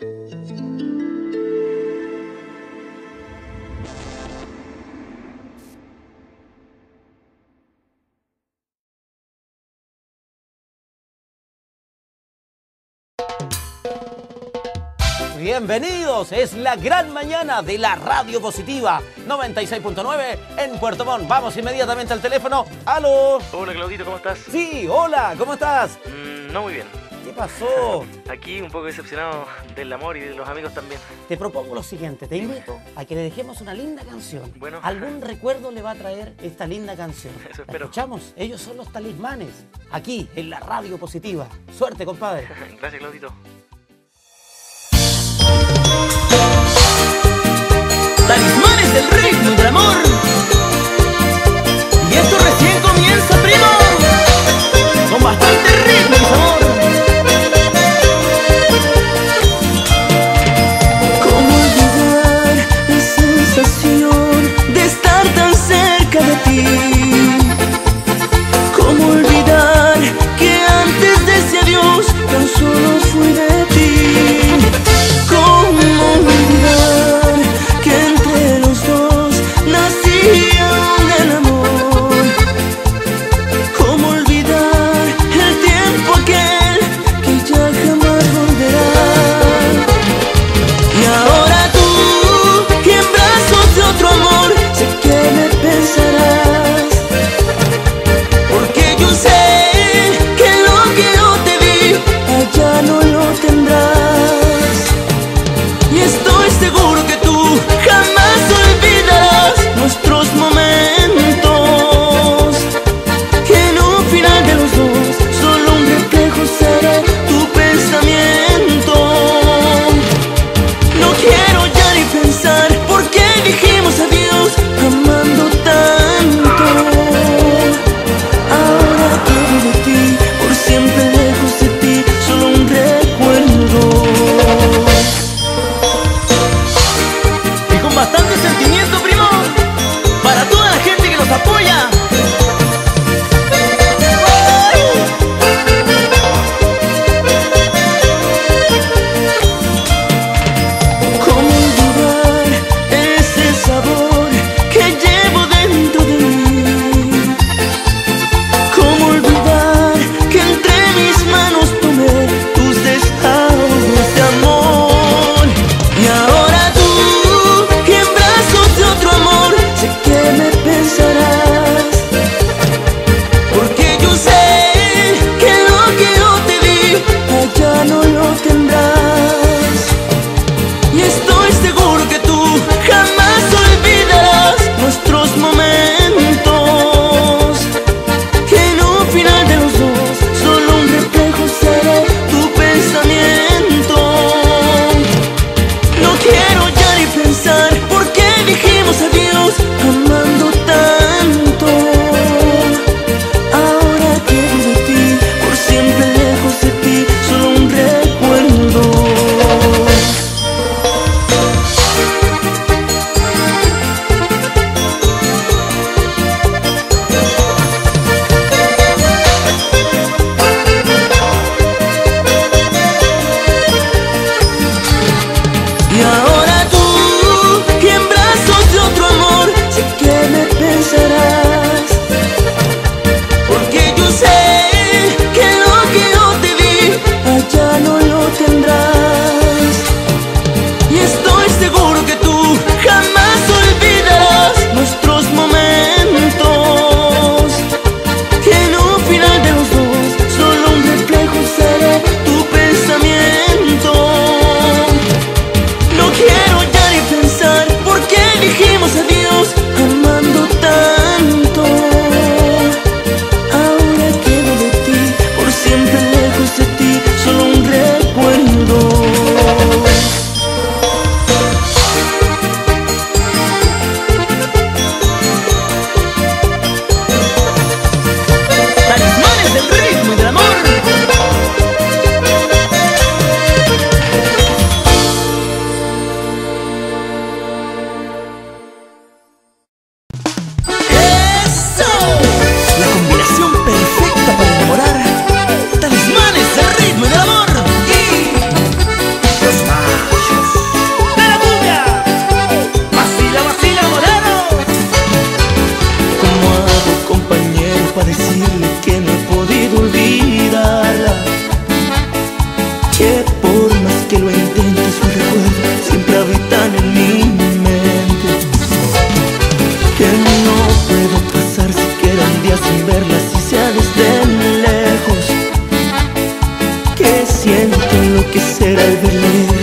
Bienvenidos, es la gran mañana de la Radio Positiva 96.9 en Puerto Montt. Vamos inmediatamente al teléfono. ¡Aló! Hola Claudito, ¿cómo estás? Sí, hola, ¿cómo estás? Mm, no muy bien. ¿Qué pasó? Aquí un poco decepcionado del amor y de los amigos también. Te propongo lo siguiente, te invito a que le dejemos una linda canción. Bueno. Algún recuerdo le va a traer esta linda canción. Eso ¿La espero. escuchamos? Ellos son los talismanes, aquí en la Radio Positiva. Suerte, compadre. Gracias Claudito. Talismanes del ritmo y del amor. Y esto recién comienza, primo. Con bastante ritmo y sabor. Que será el